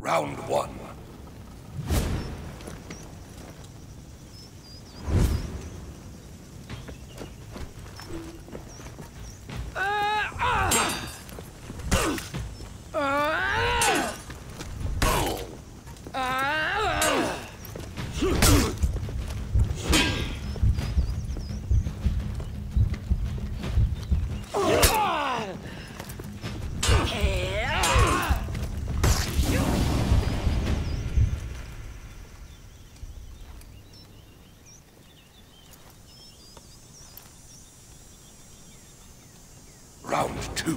Round one. Round two.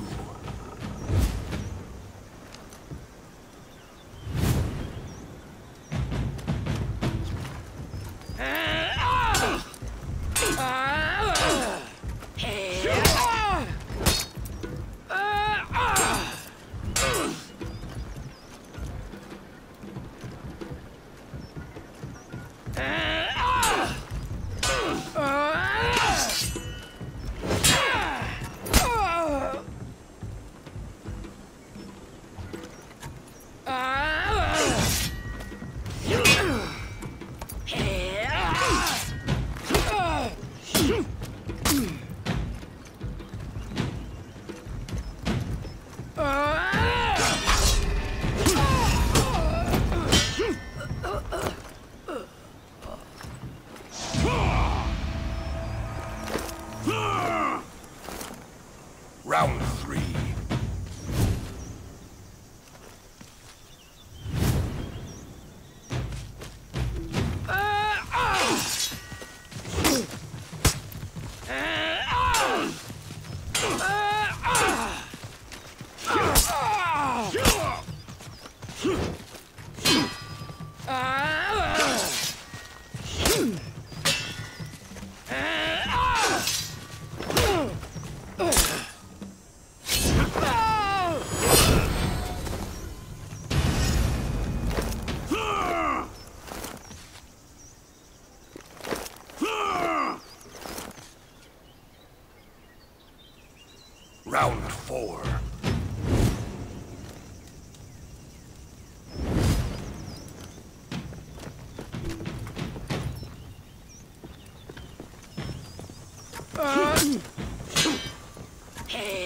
Round four. hey.